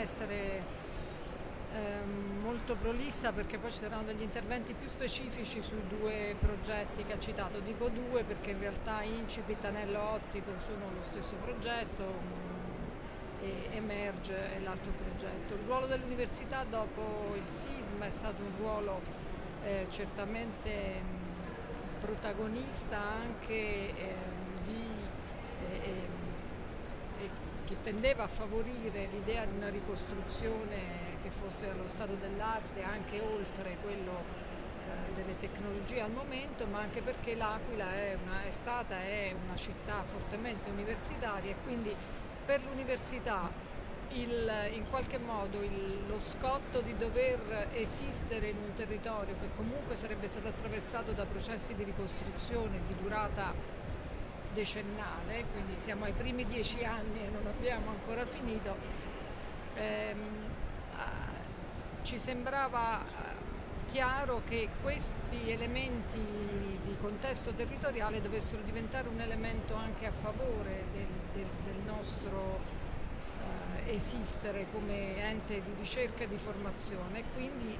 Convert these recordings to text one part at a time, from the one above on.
essere ehm, molto prolissa perché poi ci saranno degli interventi più specifici sui due progetti che ha citato. Dico due perché in realtà Incipit e Anello Ottico sono lo stesso progetto mm, e Emerge è l'altro progetto. Il ruolo dell'università dopo il sisma è stato un ruolo eh, certamente mh, mm, protagonista anche eh, di eh, ehm, che tendeva a favorire l'idea di una ricostruzione che fosse allo stato dell'arte anche oltre quello eh, delle tecnologie al momento, ma anche perché l'Aquila è, una, è stata è una città fortemente universitaria e quindi per l'università il, in qualche modo il, lo scotto di dover esistere in un territorio che comunque sarebbe stato attraversato da processi di ricostruzione di durata decennale, quindi siamo ai primi dieci anni e non abbiamo ancora finito, ehm, ci sembrava eh, chiaro che questi elementi di contesto territoriale dovessero diventare un elemento anche a favore del, del, del nostro eh, esistere come ente di ricerca e di formazione. Quindi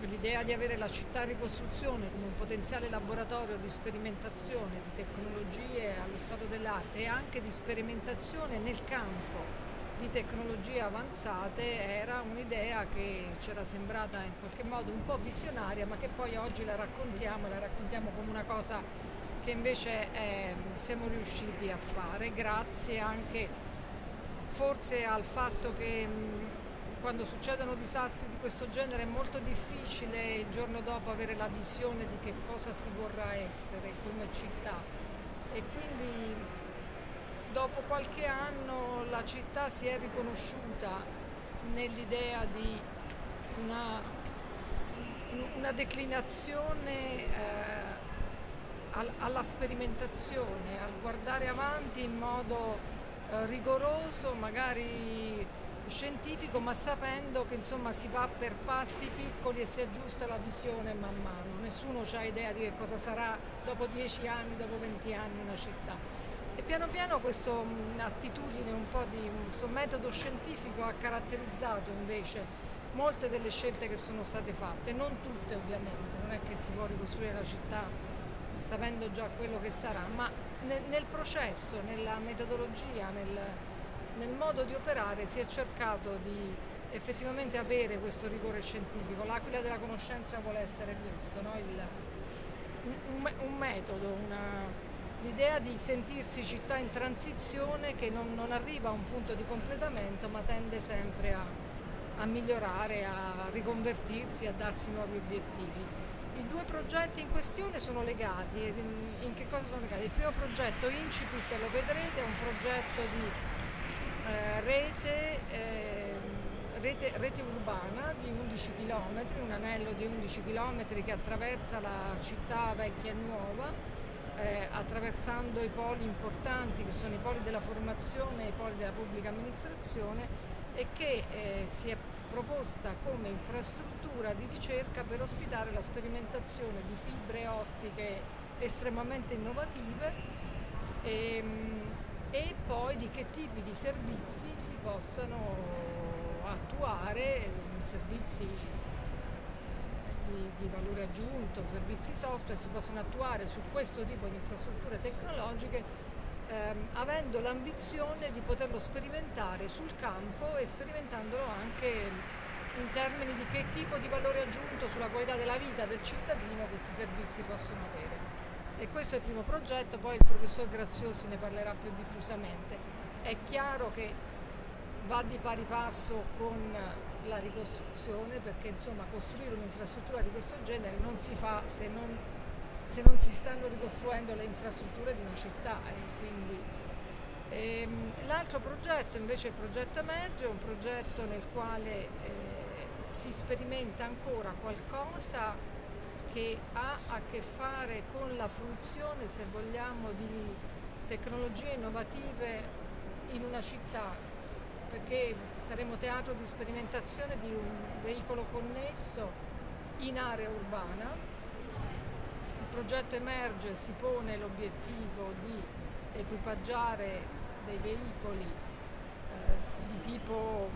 l'idea di avere la città in ricostruzione come un potenziale laboratorio di sperimentazione di tecnologie allo stato dell'arte e anche di sperimentazione nel campo di tecnologie avanzate era un'idea che ci era sembrata in qualche modo un po' visionaria ma che poi oggi la raccontiamo, la raccontiamo come una cosa che invece è, siamo riusciti a fare grazie anche forse al fatto che quando succedono disastri di questo genere è molto difficile il giorno dopo avere la visione di che cosa si vorrà essere come città. E quindi dopo qualche anno la città si è riconosciuta nell'idea di una, una declinazione eh, alla sperimentazione, al guardare avanti in modo eh, rigoroso, magari scientifico, ma sapendo che insomma si va per passi piccoli e si aggiusta la visione man mano. Nessuno ha idea di che cosa sarà dopo dieci anni, dopo venti anni una città. E piano piano questa attitudine un po' di un metodo scientifico ha caratterizzato invece molte delle scelte che sono state fatte, non tutte ovviamente, non è che si può ricostruire la città sapendo già quello che sarà, ma nel, nel processo, nella metodologia, nel, nel, modo di operare si è cercato di effettivamente avere questo rigore scientifico. L'aquila della conoscenza vuole essere questo, no? Il, un, un, metodo, l'idea di sentirsi città in transizione che non, non, arriva a un punto di completamento ma tende sempre a, a, migliorare, a riconvertirsi, a darsi nuovi obiettivi. I due progetti in questione sono legati, in che cosa sono legati? Il primo progetto Incipit, lo vedrete, è un progetto di eh, rete, eh, rete, rete urbana di 11 km, un anello di 11 km che attraversa la città vecchia e nuova eh, attraversando i poli importanti che sono i poli della formazione e i poli della pubblica amministrazione e che eh, si è proposta come infrastruttura di ricerca per ospitare la sperimentazione di fibre ottiche estremamente innovative e, ehm, e poi di che tipi di servizi si possano attuare, servizi di, di, valore aggiunto, servizi software si possono attuare su questo tipo di infrastrutture tecnologiche ehm, avendo l'ambizione di poterlo sperimentare sul campo e sperimentandolo anche in termini di che tipo di valore aggiunto sulla qualità della vita del cittadino questi servizi possono avere. E questo è il primo progetto, poi il professor Graziosi ne parlerà più diffusamente. È chiaro che va di pari passo con la ricostruzione perché insomma costruire un'infrastruttura di questo genere non si fa se non, se non si stanno ricostruendo le infrastrutture di una città. Ehm, l'altro progetto invece è il progetto Emerge, un progetto nel quale eh, si sperimenta ancora qualcosa che ha a che fare con la fruizione, se vogliamo, di tecnologie innovative in una città perché saremo teatro di sperimentazione di un veicolo connesso in area urbana. Il progetto Emerge si pone l'obiettivo di equipaggiare dei veicoli eh, di tipo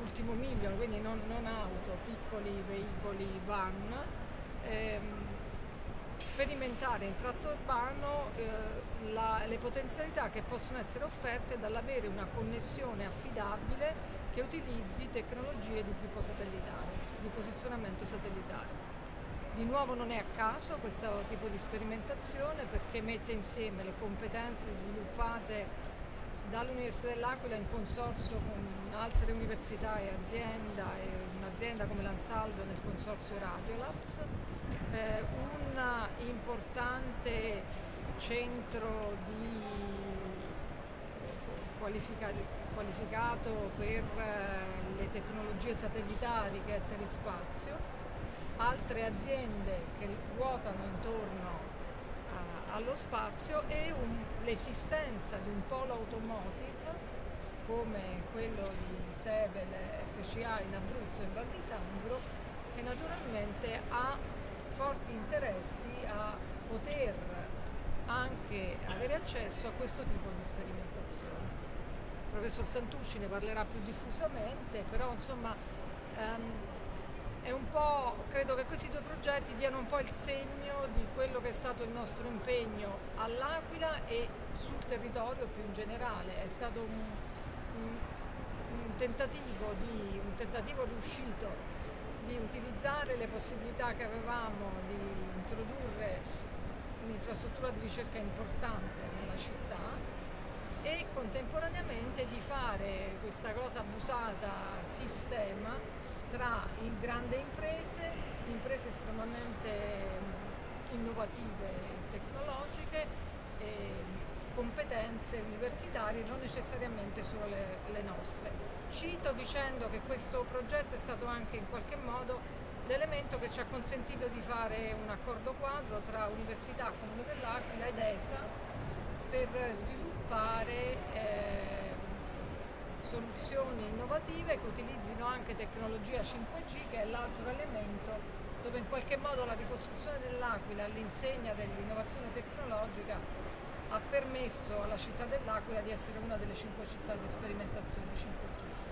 ultimo miglio, quindi non, non auto, piccoli veicoli van, ehm, sperimentare in tratto urbano eh, la, le potenzialità che possono essere offerte dall'avere una connessione affidabile che utilizzi tecnologie di tipo satellitare, di posizionamento satellitare. Di nuovo non è a caso questo tipo di sperimentazione perché mette insieme le competenze sviluppate dall'Università dell'Aquila in consorzio con altre università e azienda e un'azienda come l'Ansaldo nel consorzio Radiolabs, eh, un importante centro di eh, qualificato per eh, le tecnologie satellitari che è Telespazio, altre aziende che ruotano intorno allo spazio e l'esistenza di un polo automotive come quello di Sevel FCA in Abruzzo e Val di Sangro che naturalmente ha forti interessi a poter anche avere accesso a questo tipo di sperimentazione. Il professor Santucci ne parlerà più diffusamente, però insomma è un po', credo che questi due progetti diano un po' il segno di quello che è stato il nostro impegno all'Aquila e sul territorio più in generale. È stato un, un, un, tentativo, di, un tentativo riuscito di utilizzare le possibilità che avevamo di introdurre un'infrastruttura di ricerca importante nella città e contemporaneamente di fare questa cosa abusata sistema tra grandi imprese, imprese estremamente innovative e tecnologiche, e competenze universitarie, non necessariamente solo le, le nostre. Cito dicendo che questo progetto è stato anche in qualche modo l'elemento che ci ha consentito di fare un accordo quadro tra Università Comune dell'Aquila ed ESA per sviluppare eh, soluzioni innovative che utilizzino anche tecnologia 5G che è l'altro elemento dove in qualche modo la ricostruzione dell'Aquila all'insegna dell'innovazione tecnologica permesso alla città dell'Aquila di essere una delle cinque città di sperimentazione 5G.